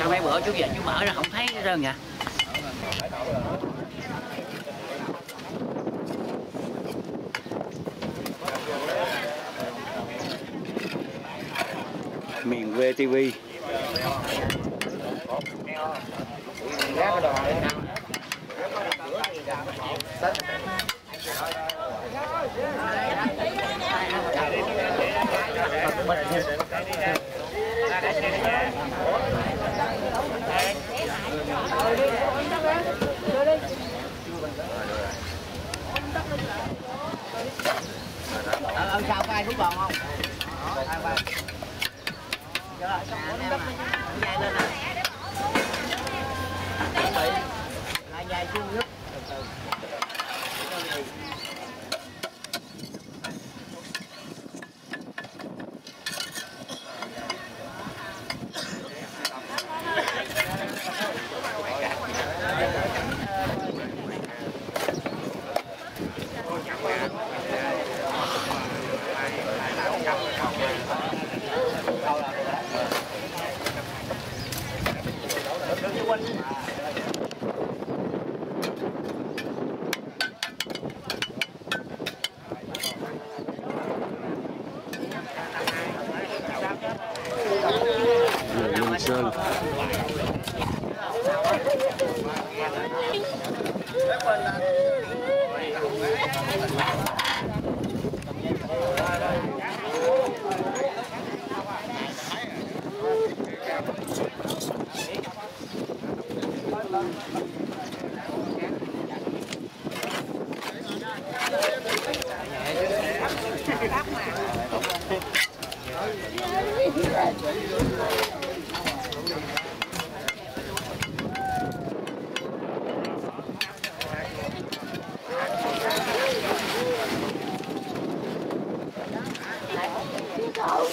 sao mấy bữa chú về chú mở ra không thấy đâu nhỉ miền VTV Thank you ở sau có ai cũng còn không? Ờ, ai? Vai nhai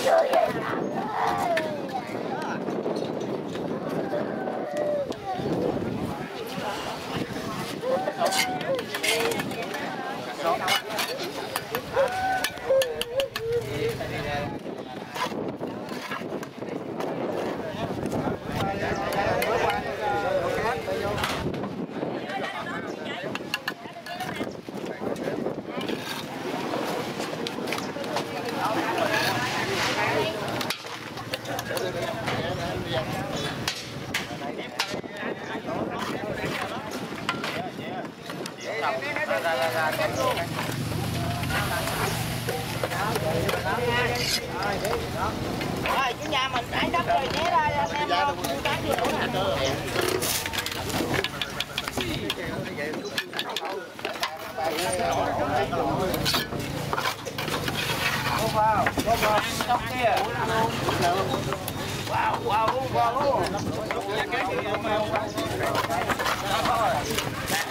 Julia. Rồi, chủ nhà mình ấy đất rồi nhé ra anh em không? Cái gì cũng nè.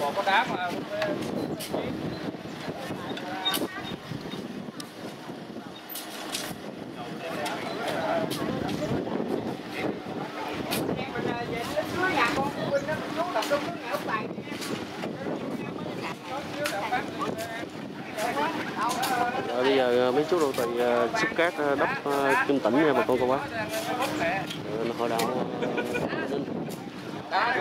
còn có đá mà Rồi bây giờ mấy chú đồ tùy xúc cát ờ, đắp ờ, kinh tỉnh nha bà con cô bác. Ờ, nó hội đạo ờ,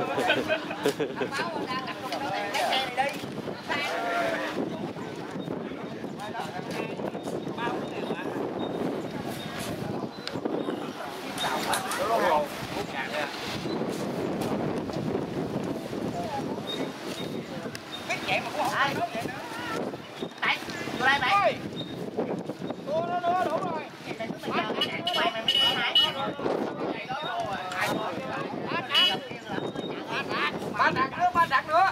ba đặt nữa ba đặt nữa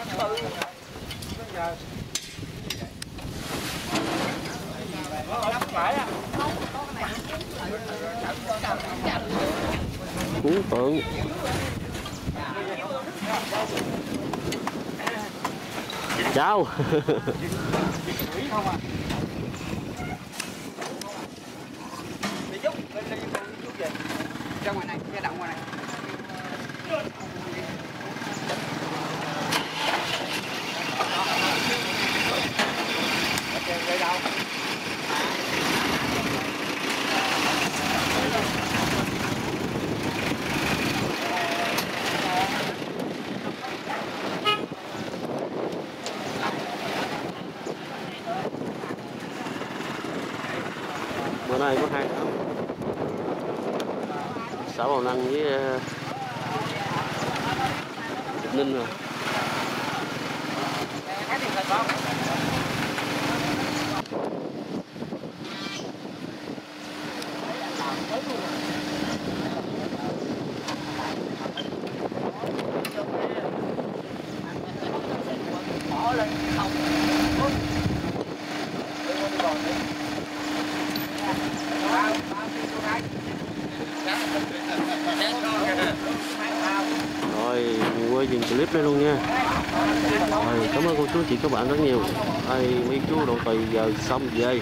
ấn tượng vâng. chào đi giúp lên đi giúp về ra ngoài này ra động ngoài này Về đâu? bữa nay có hai đảo xã Bào Năng với ờ, Ninh rồi. Rồi, mình quay dừng clip đây luôn nha. Rồi, cảm ơn cô chú, chị, các bạn rất nhiều. Ai mấy chú độ tùy giờ xong về.